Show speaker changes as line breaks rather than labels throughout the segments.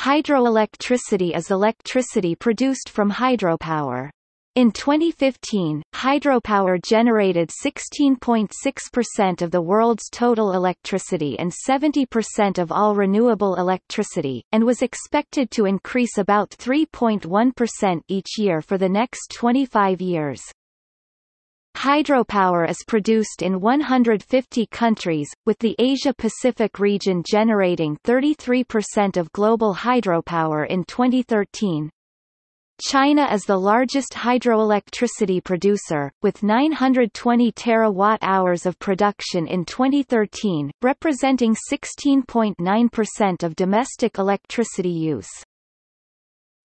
Hydroelectricity is electricity produced from hydropower. In 2015, hydropower generated 16.6% of the world's total electricity and 70% of all renewable electricity, and was expected to increase about 3.1% each year for the next 25 years. Hydropower is produced in 150 countries, with the Asia-Pacific region generating 33% of global hydropower in 2013. China is the largest hydroelectricity producer, with 920 terawatt-hours of production in 2013, representing 16.9% of domestic electricity use.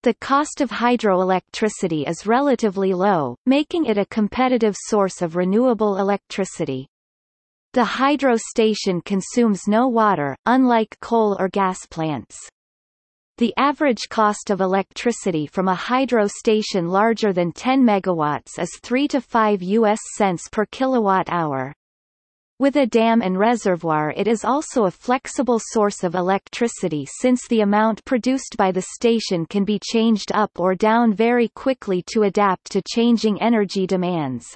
The cost of hydroelectricity is relatively low, making it a competitive source of renewable electricity. The hydro station consumes no water, unlike coal or gas plants. The average cost of electricity from a hydro station larger than 10 megawatts is 3 to 5 US cents per kilowatt hour. With a dam and reservoir it is also a flexible source of electricity since the amount produced by the station can be changed up or down very quickly to adapt to changing energy demands.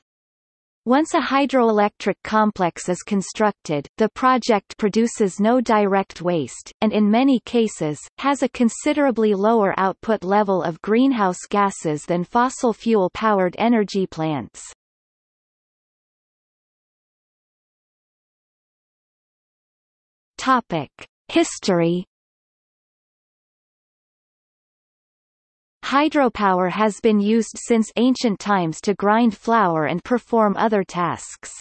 Once a hydroelectric complex is constructed, the project produces no direct waste, and in many cases, has a considerably lower output level of greenhouse gases than fossil fuel-powered energy plants. History. Hydropower has been used since ancient times to grind flour and perform other tasks.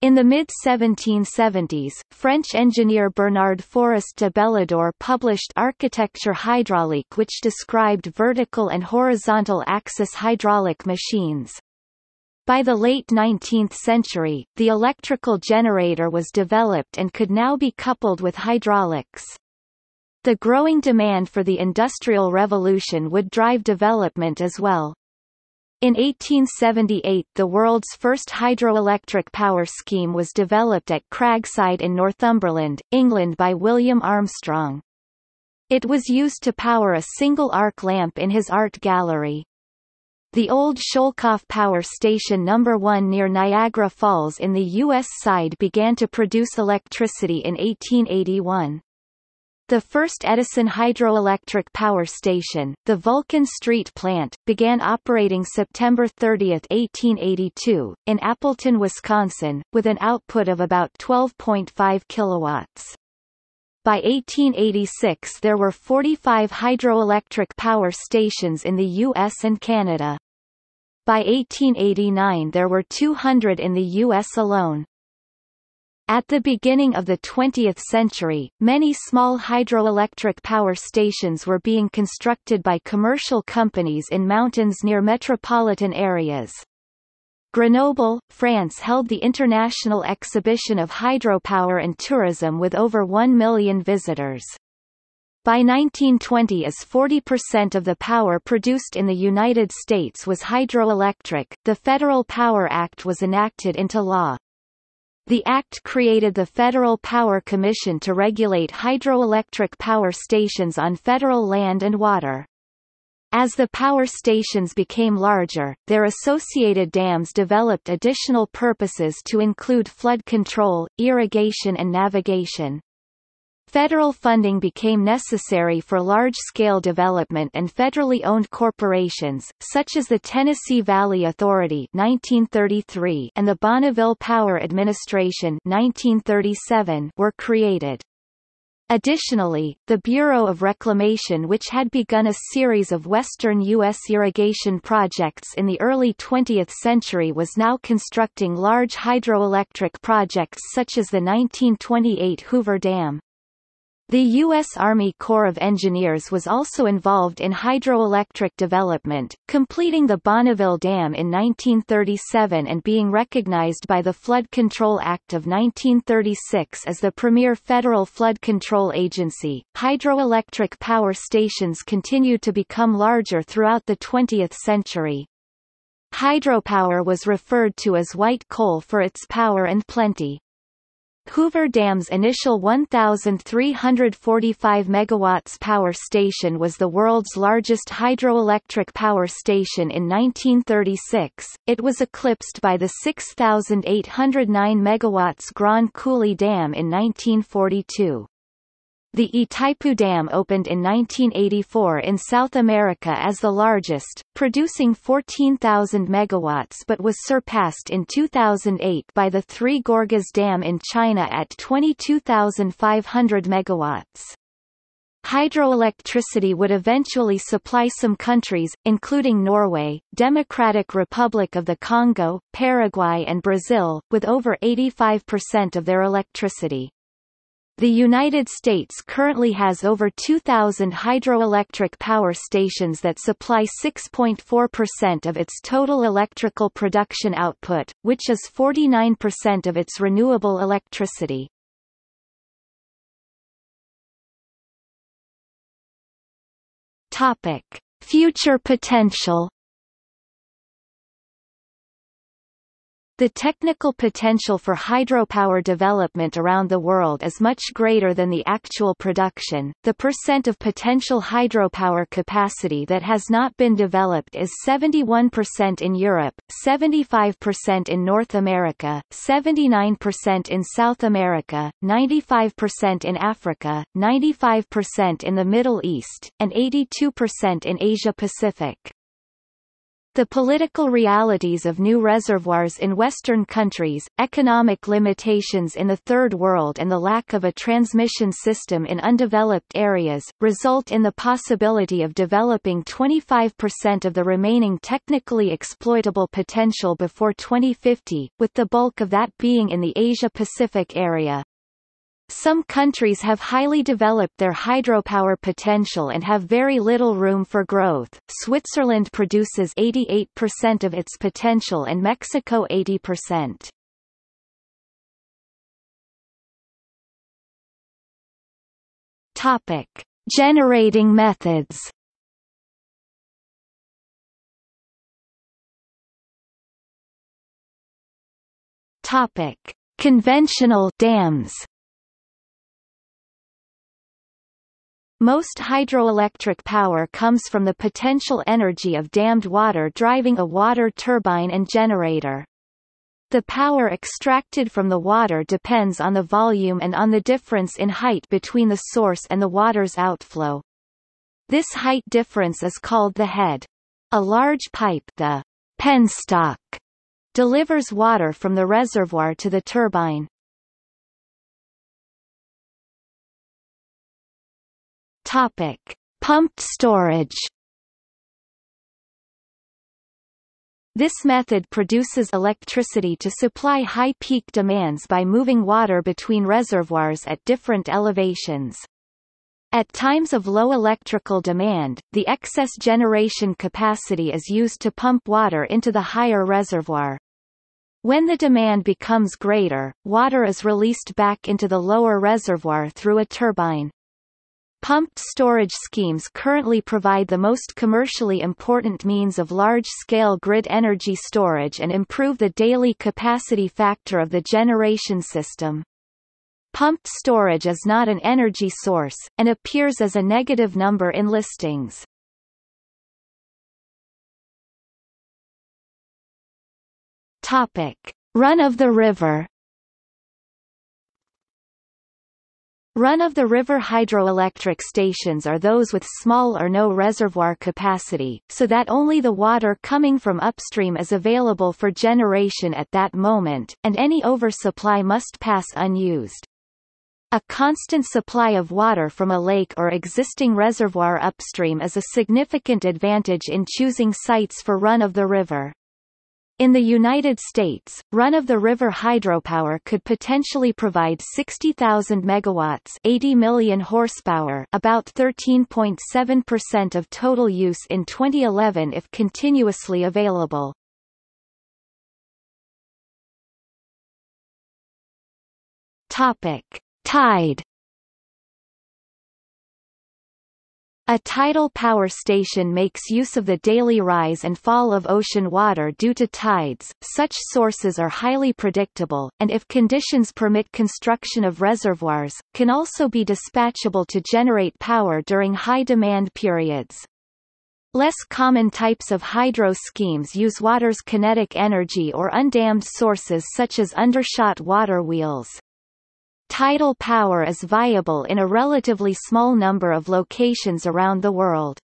In the mid-1770s, French engineer Bernard Forest de Bélidor published Architecture hydraulique which described vertical and horizontal axis hydraulic machines. By the late 19th century, the electrical generator was developed and could now be coupled with hydraulics. The growing demand for the Industrial Revolution would drive development as well. In 1878 the world's first hydroelectric power scheme was developed at Cragside in Northumberland, England by William Armstrong. It was used to power a single arc lamp in his art gallery. The old Schoellkopf Power Station No. 1 near Niagara Falls in the U.S. side began to produce electricity in 1881. The first Edison hydroelectric power station, the Vulcan Street plant, began operating September 30, 1882, in Appleton, Wisconsin, with an output of about 12.5 kilowatts. By 1886 there were 45 hydroelectric power stations in the U.S. and Canada. By 1889 there were 200 in the U.S. alone. At the beginning of the 20th century, many small hydroelectric power stations were being constructed by commercial companies in mountains near metropolitan areas. Grenoble, France held the International Exhibition of Hydropower and Tourism with over 1 million visitors. By 1920 as 40% of the power produced in the United States was hydroelectric, the Federal Power Act was enacted into law. The act created the Federal Power Commission to regulate hydroelectric power stations on federal land and water. As the power stations became larger, their associated dams developed additional purposes to include flood control, irrigation and navigation. Federal funding became necessary for large-scale development and federally owned corporations, such as the Tennessee Valley Authority 1933 and the Bonneville Power Administration 1937 were created. Additionally, the Bureau of Reclamation which had begun a series of western U.S. irrigation projects in the early 20th century was now constructing large hydroelectric projects such as the 1928 Hoover Dam. The U.S. Army Corps of Engineers was also involved in hydroelectric development, completing the Bonneville Dam in 1937 and being recognized by the Flood Control Act of 1936 as the premier federal flood control agency. Hydroelectric power stations continued to become larger throughout the 20th century. Hydropower was referred to as white coal for its power and plenty. Hoover Dam's initial 1,345 MW power station was the world's largest hydroelectric power station in 1936. It was eclipsed by the 6,809 MW Grand Coulee Dam in 1942. The Itaipu Dam opened in 1984 in South America as the largest, producing 14,000 megawatts but was surpassed in 2008 by the Three Gorges Dam in China at 22,500 megawatts. Hydroelectricity would eventually supply some countries, including Norway, Democratic Republic of the Congo, Paraguay and Brazil, with over 85% of their electricity. The United States currently has over 2,000 hydroelectric power stations that supply 6.4% of its total electrical production output, which is 49% of its renewable electricity. Future potential The technical potential for hydropower development around the world is much greater than the actual production. The percent of potential hydropower capacity that has not been developed is 71% in Europe, 75% in North America, 79% in South America, 95% in Africa, 95% in the Middle East, and 82% in Asia Pacific. The political realities of new reservoirs in Western countries, economic limitations in the Third World and the lack of a transmission system in undeveloped areas, result in the possibility of developing 25% of the remaining technically exploitable potential before 2050, with the bulk of that being in the Asia-Pacific area. Some countries have highly developed their hydropower potential and have very little room for growth. Switzerland produces 88% of its potential and Mexico 80%. Topic: Generating methods. Topic: Conventional dams. Most hydroelectric power comes from the potential energy of dammed water driving a water turbine and generator. The power extracted from the water depends on the volume and on the difference in height between the source and the water's outflow. This height difference is called the head. A large pipe the penstock delivers water from the reservoir to the turbine. Topic: Pumped storage. This method produces electricity to supply high peak demands by moving water between reservoirs at different elevations. At times of low electrical demand, the excess generation capacity is used to pump water into the higher reservoir. When the demand becomes greater, water is released back into the lower reservoir through a turbine. Pumped storage schemes currently provide the most commercially important means of large-scale grid energy storage and improve the daily capacity factor of the generation system. Pumped storage is not an energy source, and appears as a negative number in listings. Topic. Run-of-the-river hydroelectric stations are those with small or no reservoir capacity, so that only the water coming from upstream is available for generation at that moment, and any oversupply must pass unused. A constant supply of water from a lake or existing reservoir upstream is a significant advantage in choosing sites for run-of-the-river. In the United States, run-of-the-river hydropower could potentially provide 60,000 megawatts 80 million horsepower about 13.7% of total use in 2011 if continuously available. Topic. Tide A tidal power station makes use of the daily rise and fall of ocean water due to tides. Such sources are highly predictable, and if conditions permit construction of reservoirs, can also be dispatchable to generate power during high demand periods. Less common types of hydro schemes use water's kinetic energy or undammed sources such as undershot water wheels. Tidal power is viable in a relatively small number of locations around the world.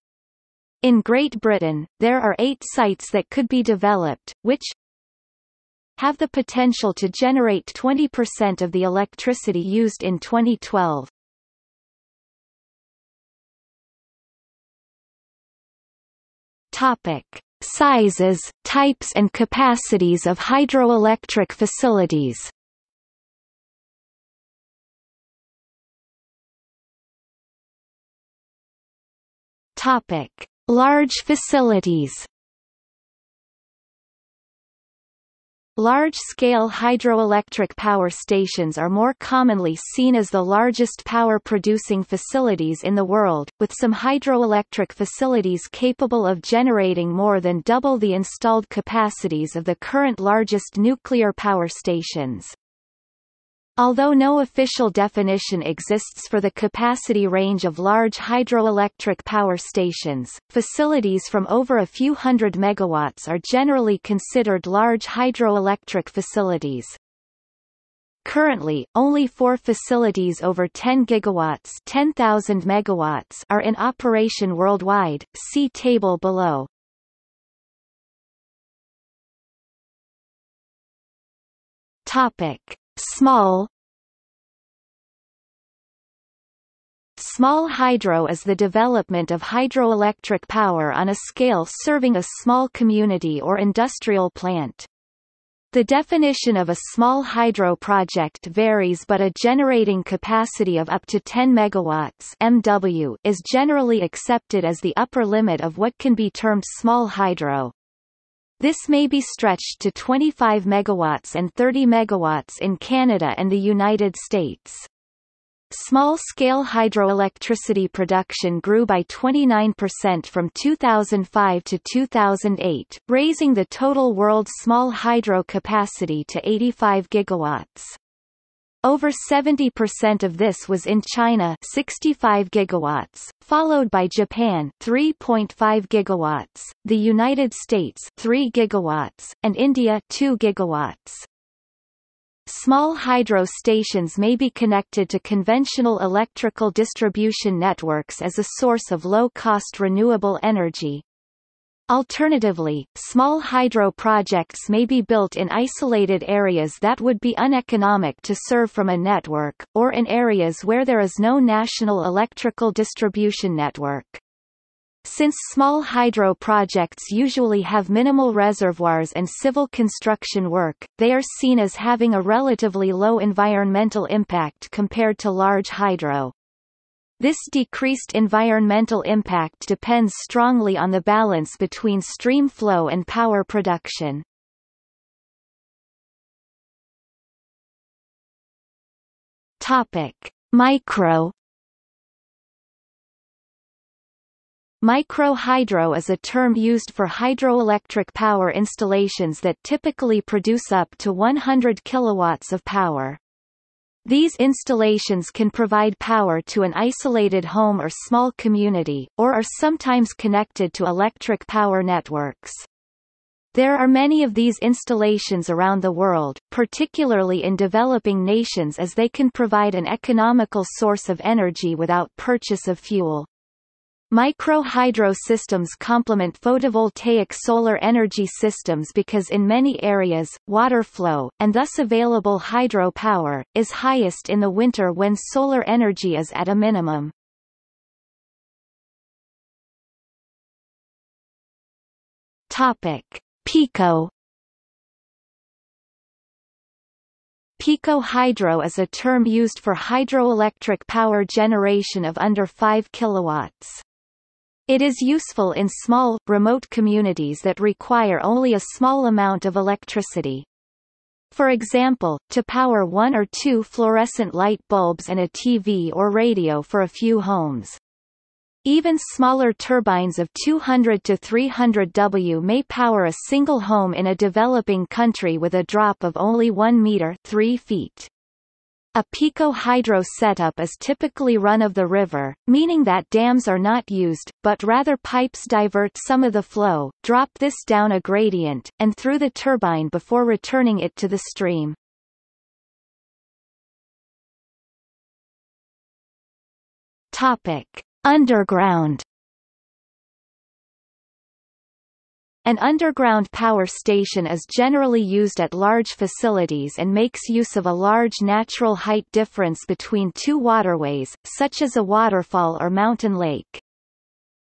In Great Britain, there are eight sites that could be developed, which have the potential to generate 20% of the electricity used in 2012. Topic. Sizes, types and capacities of hydroelectric facilities Topic: Large facilities. Large-scale hydroelectric power stations are more commonly seen as the largest power-producing facilities in the world, with some hydroelectric facilities capable of generating more than double the installed capacities of the current largest nuclear power stations. Although no official definition exists for the capacity range of large hydroelectric power stations, facilities from over a few hundred megawatts are generally considered large hydroelectric facilities. Currently, only four facilities over 10 gigawatts 10,000 megawatts are in operation worldwide, see table below. Topic. Small Small hydro is the development of hydroelectric power on a scale serving a small community or industrial plant. The definition of a small hydro project varies but a generating capacity of up to 10 megawatts MW is generally accepted as the upper limit of what can be termed small hydro. This may be stretched to 25 megawatts and 30 megawatts in Canada and the United States. Small-scale hydroelectricity production grew by 29% from 2005 to 2008, raising the total world small hydro capacity to 85 gigawatts. Over 70% of this was in China 65 gigawatts, followed by Japan 3.5 gigawatts, the United States 3 gigawatts, and India 2 gigawatts. Small hydro stations may be connected to conventional electrical distribution networks as a source of low-cost renewable energy. Alternatively, small hydro projects may be built in isolated areas that would be uneconomic to serve from a network, or in areas where there is no national electrical distribution network. Since small hydro projects usually have minimal reservoirs and civil construction work, they are seen as having a relatively low environmental impact compared to large hydro. This decreased environmental impact depends strongly on the balance between stream flow and power production. Topic: Micro Micro-hydro is a term used for hydroelectric power installations that typically produce up to 100 kilowatts of power. These installations can provide power to an isolated home or small community, or are sometimes connected to electric power networks. There are many of these installations around the world, particularly in developing nations as they can provide an economical source of energy without purchase of fuel. Micro-hydro systems complement photovoltaic solar energy systems because in many areas, water flow, and thus available hydro power, is highest in the winter when solar energy is at a minimum. Pico Pico hydro is a term used for hydroelectric power generation of under 5 kilowatts. It is useful in small, remote communities that require only a small amount of electricity. For example, to power one or two fluorescent light bulbs and a TV or radio for a few homes. Even smaller turbines of 200 to 300 W may power a single home in a developing country with a drop of only 1 meter 3 feet. A Pico hydro setup is typically run-of-the-river, meaning that dams are not used, but rather pipes divert some of the flow, drop this down a gradient, and through the turbine before returning it to the stream. Topic. Underground An underground power station is generally used at large facilities and makes use of a large natural height difference between two waterways, such as a waterfall or mountain lake.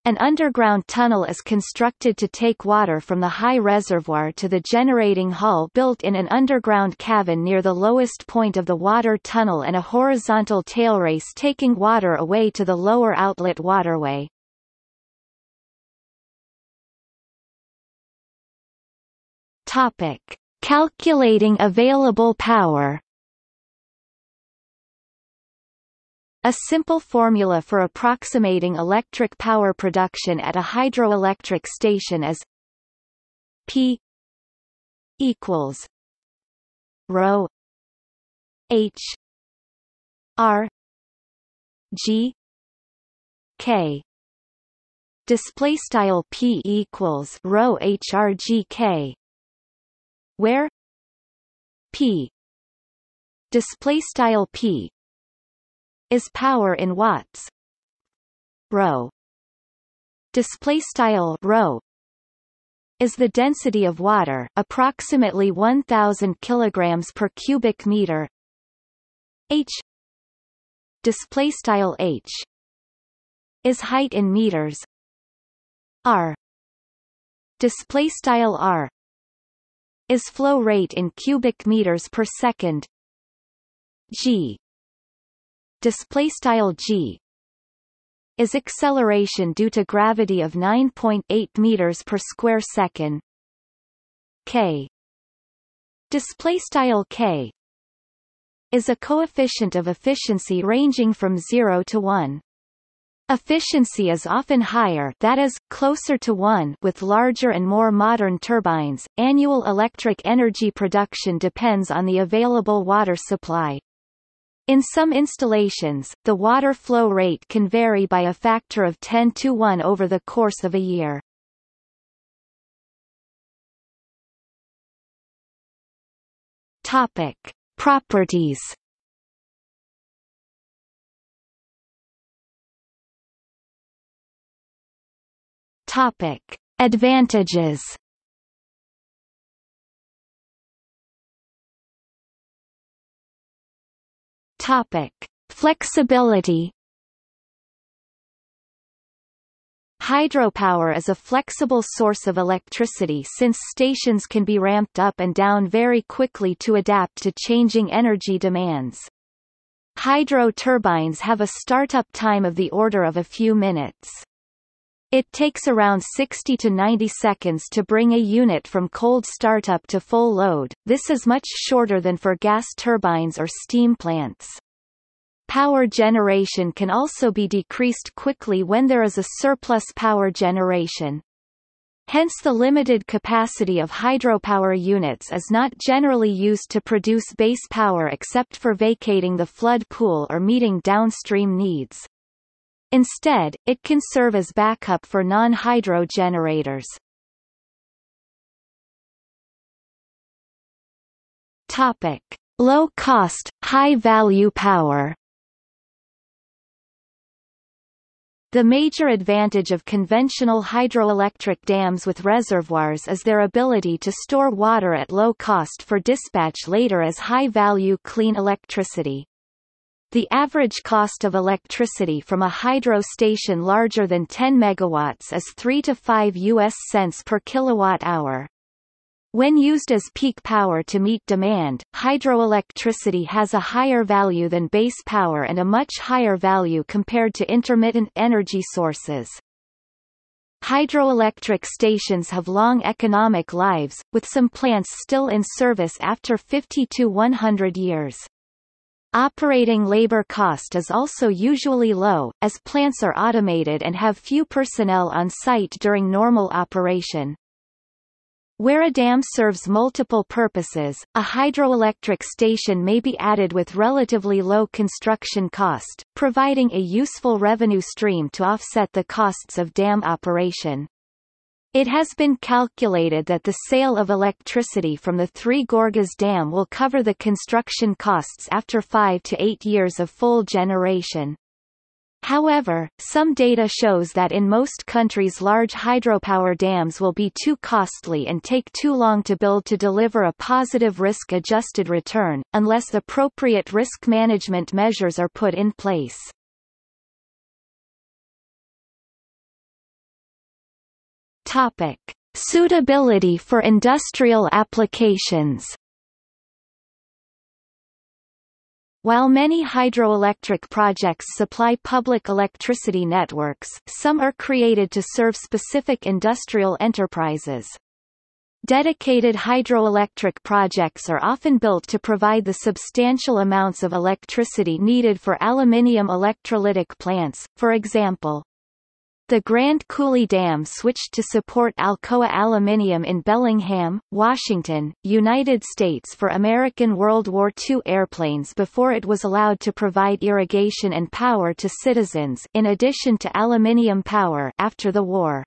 An underground tunnel is constructed to take water from the high reservoir to the generating hull built in an underground cavern near the lowest point of the water tunnel and a horizontal tailrace taking water away to the lower outlet waterway. Topic: Calculating available power. A simple formula for approximating electric power production at a hydroelectric station is P equals rho H R G K. Display style P equals rho HRGK where P display style P is power in watts. Rho display style rho is the density of water approximately 1000 kilograms per cubic meter. H display style h is height in meters. R display style r is flow rate in cubic meters per second. G. Display style g. Is acceleration due to gravity of 9.8 meters per square second. K. Display style k. Is a coefficient of efficiency ranging from 0 to 1 Efficiency is often higher that is, closer to 1 with larger and more modern turbines. Annual electric energy production depends on the available water supply. In some installations, the water flow rate can vary by a factor of 10 to 1 over the course of a year. Topic. Properties Topic: Advantages. Topic: Flexibility. Hydropower is a flexible source of electricity since stations can be ramped up and down very quickly to adapt to changing energy demands. Hydro turbines have a startup time of the order of a few minutes. It takes around 60 to 90 seconds to bring a unit from cold startup to full load, this is much shorter than for gas turbines or steam plants. Power generation can also be decreased quickly when there is a surplus power generation. Hence the limited capacity of hydropower units is not generally used to produce base power except for vacating the flood pool or meeting downstream needs. Instead, it can serve as backup for non-hydro generators. Topic: Low cost, high value power. The major advantage of conventional hydroelectric dams with reservoirs is their ability to store water at low cost for dispatch later as high-value clean electricity. The average cost of electricity from a hydro station larger than 10 megawatts is 3 to 5 US cents per kilowatt hour. When used as peak power to meet demand, hydroelectricity has a higher value than base power and a much higher value compared to intermittent energy sources. Hydroelectric stations have long economic lives, with some plants still in service after 50 to 100 years. Operating labor cost is also usually low, as plants are automated and have few personnel on site during normal operation. Where a dam serves multiple purposes, a hydroelectric station may be added with relatively low construction cost, providing a useful revenue stream to offset the costs of dam operation. It has been calculated that the sale of electricity from the Three Gorges Dam will cover the construction costs after five to eight years of full generation. However, some data shows that in most countries large hydropower dams will be too costly and take too long to build to deliver a positive risk-adjusted return, unless appropriate risk management measures are put in place. Topic: Suitability for industrial applications. While many hydroelectric projects supply public electricity networks, some are created to serve specific industrial enterprises. Dedicated hydroelectric projects are often built to provide the substantial amounts of electricity needed for aluminium electrolytic plants, for example. The Grand Coulee Dam switched to support Alcoa Aluminium in Bellingham, Washington, United States for American World War II airplanes before it was allowed to provide irrigation and power to citizens in addition to aluminium power after the war.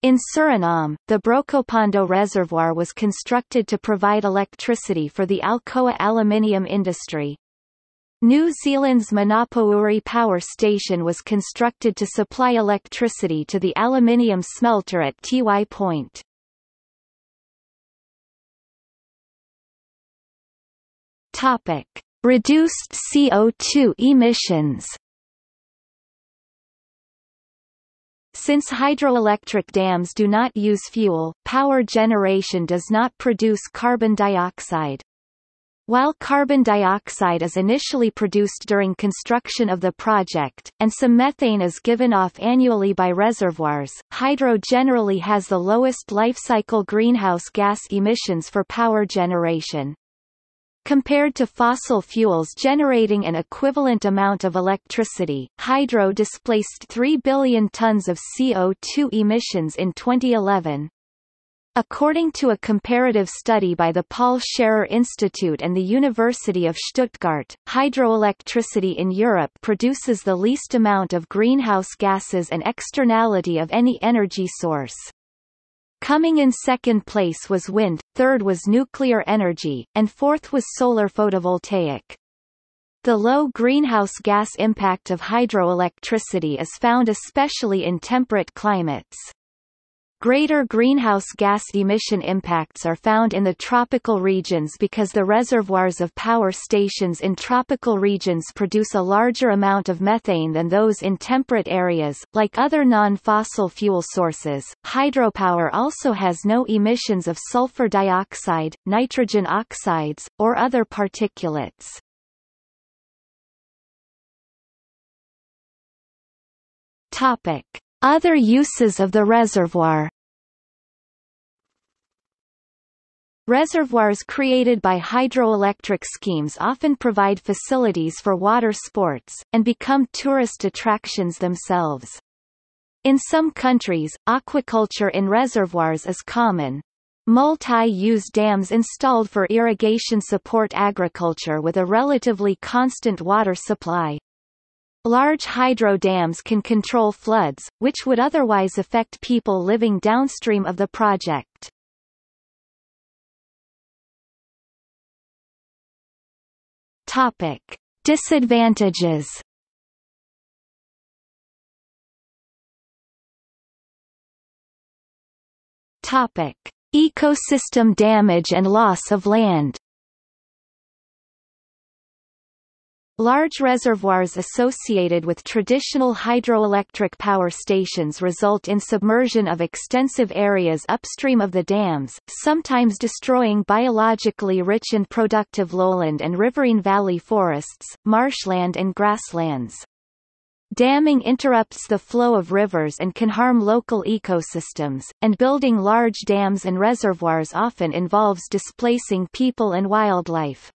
In Suriname, the Brokopondo Reservoir was constructed to provide electricity for the Alcoa aluminium industry. New Zealand's Manapouri Power Station was constructed to supply electricity to the aluminium smelter at Tiwai Point. Topic: Reduced CO2 emissions. Since hydroelectric dams do not use fuel, power generation does not produce carbon dioxide. While carbon dioxide is initially produced during construction of the project, and some methane is given off annually by reservoirs, hydro generally has the lowest life cycle greenhouse gas emissions for power generation. Compared to fossil fuels generating an equivalent amount of electricity, hydro displaced 3 billion tons of CO2 emissions in 2011. According to a comparative study by the Paul Scherrer Institute and the University of Stuttgart, hydroelectricity in Europe produces the least amount of greenhouse gases and externality of any energy source. Coming in second place was wind, third was nuclear energy, and fourth was solar photovoltaic. The low greenhouse gas impact of hydroelectricity is found especially in temperate climates. Greater greenhouse gas emission impacts are found in the tropical regions because the reservoirs of power stations in tropical regions produce a larger amount of methane than those in temperate areas. Like other non-fossil fuel sources, hydropower also has no emissions of sulfur dioxide, nitrogen oxides, or other particulates. Topic: other uses of the reservoir Reservoirs created by hydroelectric schemes often provide facilities for water sports, and become tourist attractions themselves. In some countries, aquaculture in reservoirs is common. Multi-use dams installed for irrigation support agriculture with a relatively constant water supply. Large hydro dams can control floods, which would otherwise affect people living downstream of the project. Topic: Disadvantages. Topic: Ecosystem damage and loss of land. Large reservoirs associated with traditional hydroelectric power stations result in submersion of extensive areas upstream of the dams, sometimes destroying biologically rich and productive lowland and riverine valley forests, marshland and grasslands. Damming interrupts the flow of rivers and can harm local ecosystems, and building large dams and reservoirs often involves displacing people and wildlife.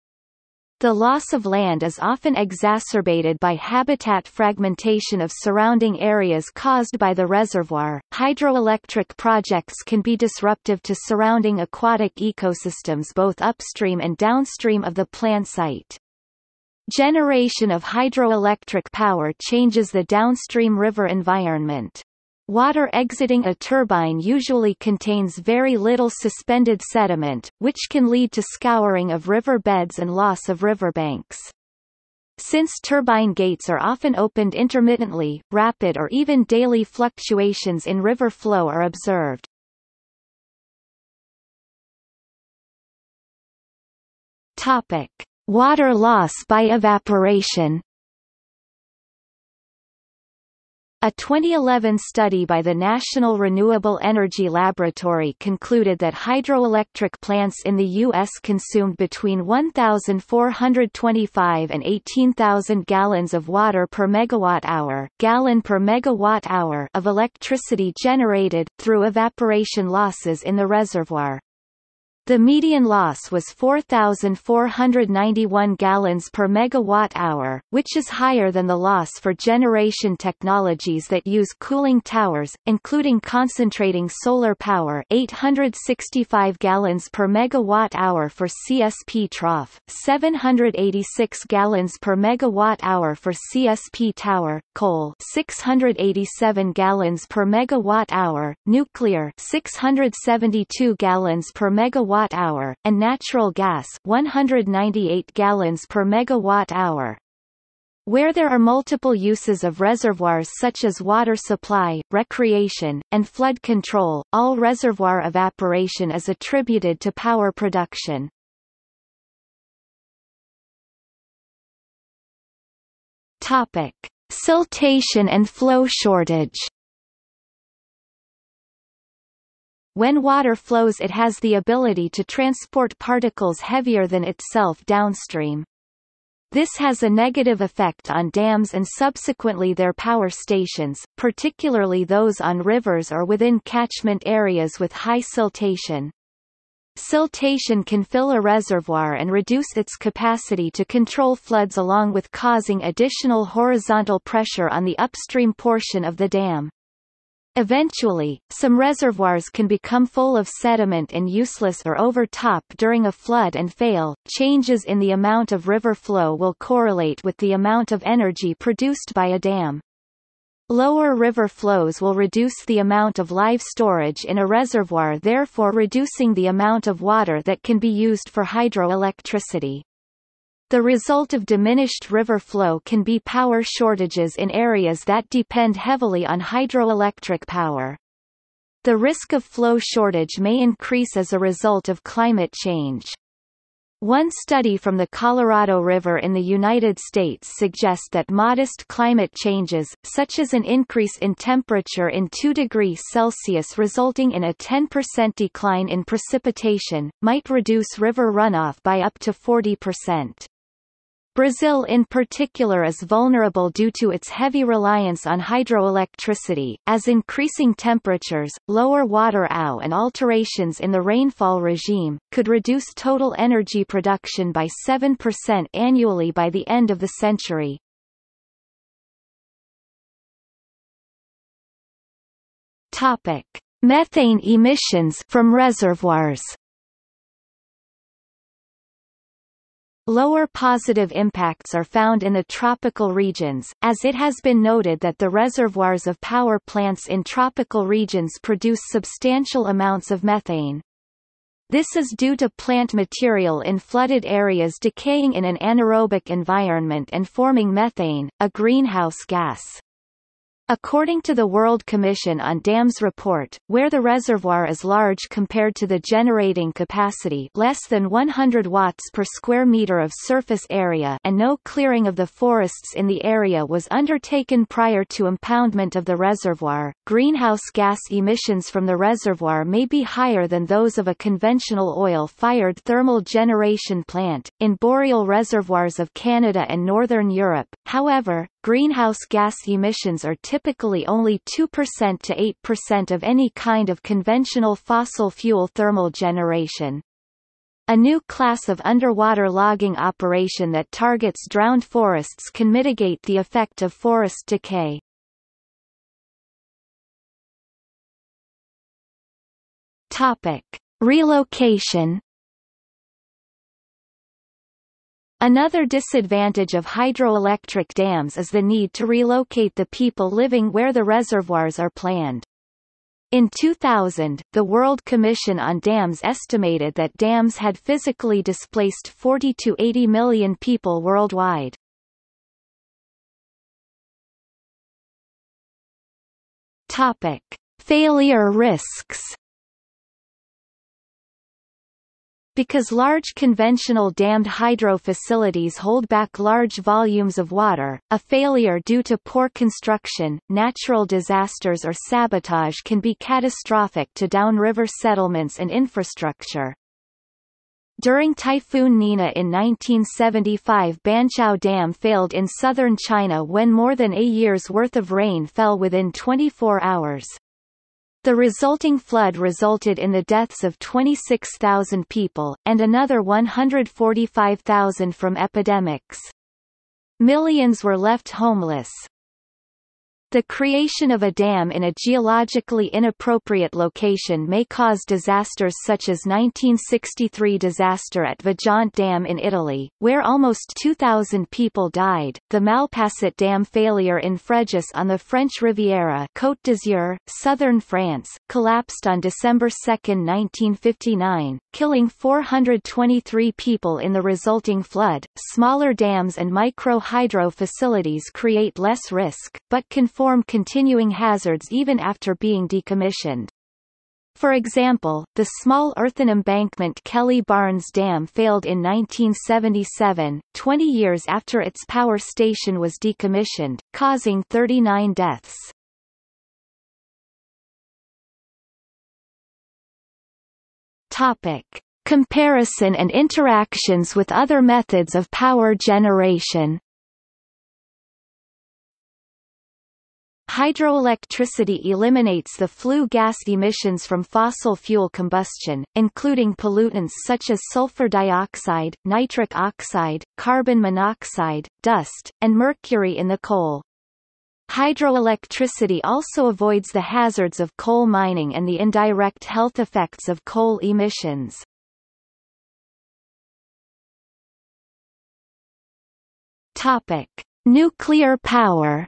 The loss of land is often exacerbated by habitat fragmentation of surrounding areas caused by the reservoir. Hydroelectric projects can be disruptive to surrounding aquatic ecosystems both upstream and downstream of the plant site. Generation of hydroelectric power changes the downstream river environment. Water exiting a turbine usually contains very little suspended sediment, which can lead to scouring of river beds and loss of riverbanks. Since turbine gates are often opened intermittently, rapid or even daily fluctuations in river flow are observed. Topic: Water loss by evaporation A 2011 study by the National Renewable Energy Laboratory concluded that hydroelectric plants in the U.S. consumed between 1,425 and 18,000 gallons of water per megawatt-hour gallon per megawatt-hour of electricity generated, through evaporation losses in the reservoir. The median loss was 4,491 gallons per megawatt-hour, which is higher than the loss for generation technologies that use cooling towers, including concentrating solar power 865 gallons per megawatt-hour for CSP trough, 786 gallons per megawatt-hour for CSP tower, coal 687 gallons per megawatt-hour, nuclear 672 gallons per megawatt megawatt-hour, and natural gas 198 gallons per megawatt-hour. Where there are multiple uses of reservoirs such as water supply, recreation, and flood control, all reservoir evaporation is attributed to power production. Topic: Siltation and flow shortage. When water flows it has the ability to transport particles heavier than itself downstream. This has a negative effect on dams and subsequently their power stations, particularly those on rivers or within catchment areas with high siltation. Siltation can fill a reservoir and reduce its capacity to control floods along with causing additional horizontal pressure on the upstream portion of the dam. Eventually, some reservoirs can become full of sediment and useless or overtop during a flood and fail. Changes in the amount of river flow will correlate with the amount of energy produced by a dam. Lower river flows will reduce the amount of live storage in a reservoir therefore reducing the amount of water that can be used for hydroelectricity. The result of diminished river flow can be power shortages in areas that depend heavily on hydroelectric power. The risk of flow shortage may increase as a result of climate change. One study from the Colorado River in the United States suggests that modest climate changes, such as an increase in temperature in 2 degrees Celsius resulting in a 10% decline in precipitation, might reduce river runoff by up to 40%. Brazil in particular is vulnerable due to its heavy reliance on hydroelectricity, as increasing temperatures, lower water AU and alterations in the rainfall regime, could reduce total energy production by 7% annually by the end of the century. Methane emissions from reservoirs Lower positive impacts are found in the tropical regions, as it has been noted that the reservoirs of power plants in tropical regions produce substantial amounts of methane. This is due to plant material in flooded areas decaying in an anaerobic environment and forming methane, a greenhouse gas. According to the World Commission on Dams report, where the reservoir is large compared to the generating capacity less than 100 watts per square meter of surface area and no clearing of the forests in the area was undertaken prior to impoundment of the reservoir, greenhouse gas emissions from the reservoir may be higher than those of a conventional oil-fired thermal generation plant. In boreal reservoirs of Canada and Northern Europe, however, greenhouse gas emissions are typically only 2% to 8% of any kind of conventional fossil fuel thermal generation. A new class of underwater logging operation that targets drowned forests can mitigate the effect of forest decay. Topic: Relocation Another disadvantage of hydroelectric dams is the need to relocate the people living where the reservoirs are planned. In 2000, the World Commission on Dams estimated that dams had physically displaced 40 to 80 million people worldwide. Topic: Failure risks. Because large conventional dammed hydro facilities hold back large volumes of water, a failure due to poor construction, natural disasters or sabotage can be catastrophic to downriver settlements and infrastructure. During Typhoon Nina in 1975 Banqiao Dam failed in southern China when more than a year's worth of rain fell within 24 hours. The resulting flood resulted in the deaths of 26,000 people, and another 145,000 from epidemics. Millions were left homeless. The creation of a dam in a geologically inappropriate location may cause disasters such as 1963 disaster at Vajont Dam in Italy, where almost 2,000 people died, the Malpasset Dam failure in Fréjus on the French Riviera Côte d'Azur, southern France, collapsed on December 2, 1959, killing 423 people in the resulting flood. Smaller dams and micro-hydro facilities create less risk, but can form continuing hazards even after being decommissioned. For example, the small earthen embankment Kelly Barnes Dam failed in 1977, 20 years after its power station was decommissioned, causing 39 deaths. Topic. Comparison and interactions with other methods of power generation Hydroelectricity eliminates the flue gas emissions from fossil fuel combustion, including pollutants such as sulfur dioxide, nitric oxide, carbon monoxide, dust, and mercury in the coal. Hydroelectricity also avoids the hazards of coal mining and the indirect health effects of coal emissions. Topic: Nuclear power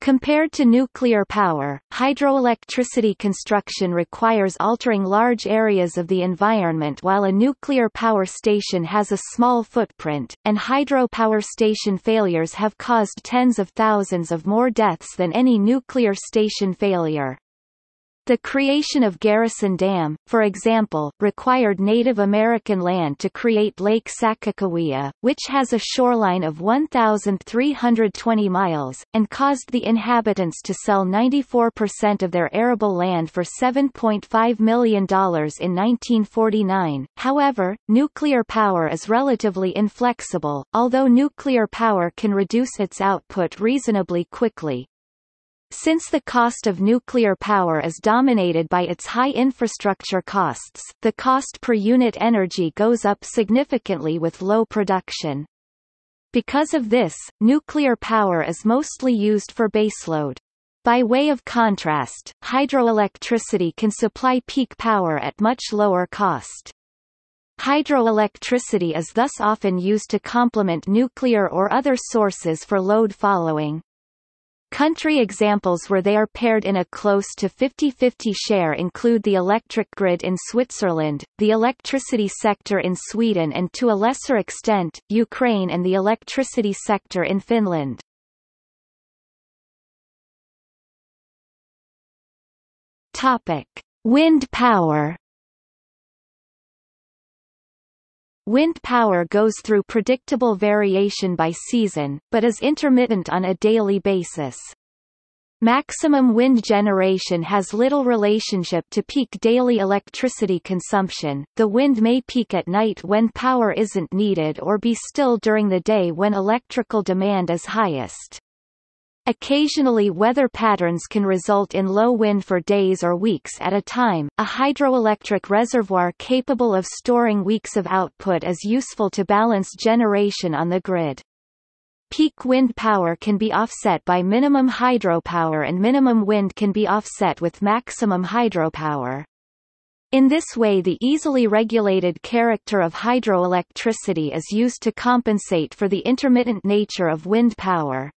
Compared to nuclear power, hydroelectricity construction requires altering large areas of the environment while a nuclear power station has a small footprint, and hydropower station failures have caused tens of thousands of more deaths than any nuclear station failure. The creation of Garrison Dam, for example, required Native American land to create Lake Sakakawea, which has a shoreline of 1,320 miles, and caused the inhabitants to sell 94% of their arable land for $7.5 million in 1949. However, nuclear power is relatively inflexible, although nuclear power can reduce its output reasonably quickly, since the cost of nuclear power is dominated by its high infrastructure costs, the cost per unit energy goes up significantly with low production. Because of this, nuclear power is mostly used for baseload. By way of contrast, hydroelectricity can supply peak power at much lower cost. Hydroelectricity is thus often used to complement nuclear or other sources for load following. Country examples where they are paired in a close to 50-50 share include the electric grid in Switzerland, the electricity sector in Sweden and to a lesser extent, Ukraine and the electricity sector in Finland. Topic: Wind power Wind power goes through predictable variation by season, but is intermittent on a daily basis. Maximum wind generation has little relationship to peak daily electricity consumption. The wind may peak at night when power isn't needed or be still during the day when electrical demand is highest. Occasionally weather patterns can result in low wind for days or weeks at a time. A hydroelectric reservoir capable of storing weeks of output is useful to balance generation on the grid. Peak wind power can be offset by minimum hydropower and minimum wind can be offset with maximum hydropower. In this way the easily regulated character of hydroelectricity is used to compensate for the intermittent nature of wind power.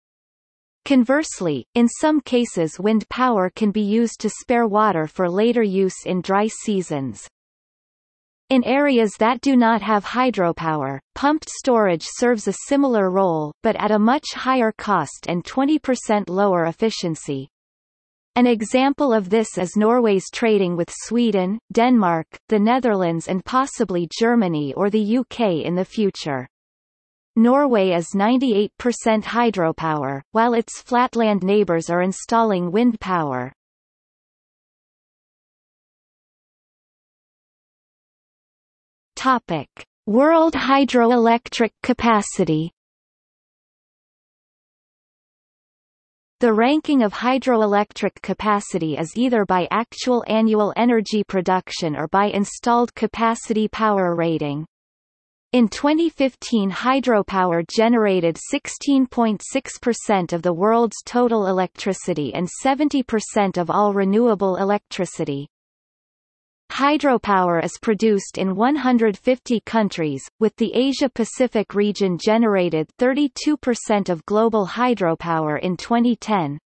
Conversely, in some cases wind power can be used to spare water for later use in dry seasons. In areas that do not have hydropower, pumped storage serves a similar role, but at a much higher cost and 20% lower efficiency. An example of this is Norway's trading with Sweden, Denmark, the Netherlands and possibly Germany or the UK in the future. Norway is 98% hydropower, while its flatland neighbours are installing wind power. Topic: World hydroelectric capacity. The ranking of hydroelectric capacity is either by actual annual energy production or by installed capacity power rating. In 2015 hydropower generated 16.6% of the world's total electricity and 70% of all renewable electricity. Hydropower is produced in 150 countries, with the Asia-Pacific region generated 32% of global hydropower in 2010.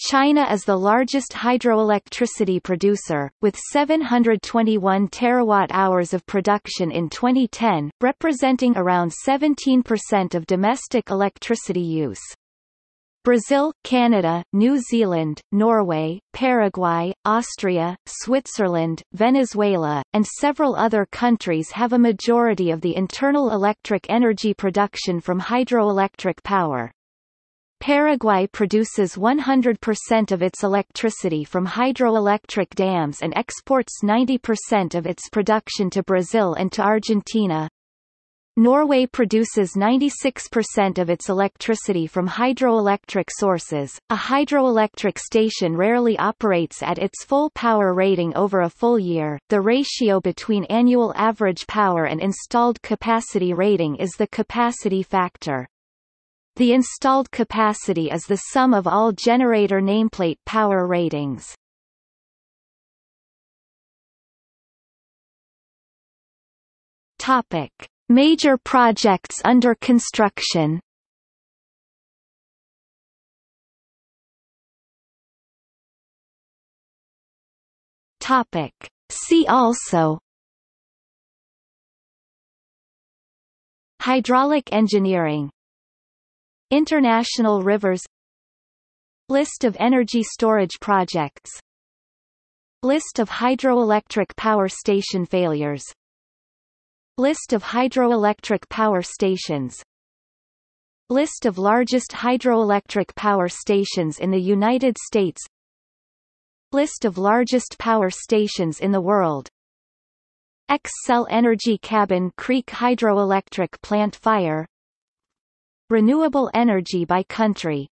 China is the largest hydroelectricity producer, with 721 terawatt-hours of production in 2010, representing around 17% of domestic electricity use. Brazil, Canada, New Zealand, Norway, Paraguay, Austria, Switzerland, Venezuela, and several other countries have a majority of the internal electric energy production from hydroelectric power. Paraguay produces 100% of its electricity from hydroelectric dams and exports 90% of its production to Brazil and to Argentina, Norway produces 96% of its electricity from hydroelectric sources. A hydroelectric station rarely operates at its full power rating over a full year. The ratio between annual average power and installed capacity rating is the capacity factor. The installed capacity is the sum of all generator nameplate power ratings. Topic Major projects under construction Topic. See also Hydraulic engineering International rivers List of energy storage projects List of hydroelectric power station failures List of hydroelectric power stations List of largest hydroelectric power stations in the United States List of largest power stations in the world Xcel Energy Cabin Creek Hydroelectric Plant Fire Renewable energy by country